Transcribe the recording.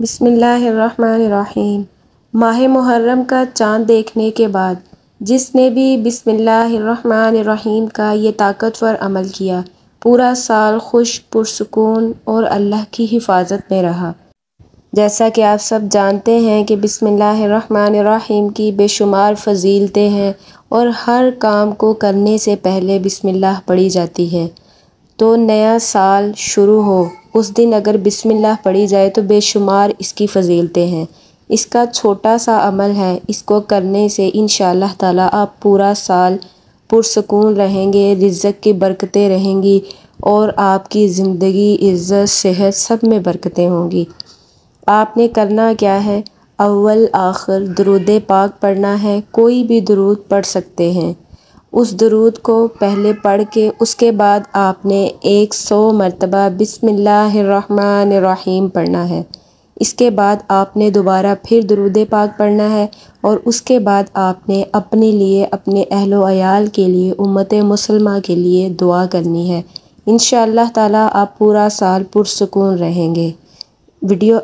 बिसमीम माह मुहर्रम का चाँद देखने के बाद, जिसने भी बिसमीम का ये ताकतवर अमल किया, पूरा साल खुश, पुरसकून और अल्लाह की हिफाजत में रहा। जैसा कि आप सब जानते हैं कि बिसमीम की बेशुमार फजीलतें हैं और हर काम को करने से पहले बिस्मिल्लाह पढ़ी जाती है। तो नया साल शुरू हो। उस दिन अगर बिस्मिल्लाह पढ़ी जाए तो बेशुमार इसकी फ़जीलतें हैं। इसका छोटा सा अमल है। इसको करने से इन ताला आप पूरा साल पुरसकून रहेंगे रिज़्ज़त की बरकतें रहेंगी और आपकी ज़िंदगी, इज़्ज़त, सेहत सब में बरकतें होंगी। आपने करना क्या है? अव्वल, आखिर, दरूद पाक पढ़ना है। कोई भी दरूद पढ़ सकते हैं। उस दरूद को पहले पढ़ के उसके बाद आपने एक सौ मरतबा बिसमीम पढ़ना है। इसके बाद आपने दोबारा फिर दरूद पाक पढ़ना है और उसके बाद आपने अपने लिए, अपने अहलो अयाल के लिए, उम्मत मुसलमा के लिए दुआ करनी है। इन ताला आप पूरा साल पुरसकून रहेंगे। वीडियो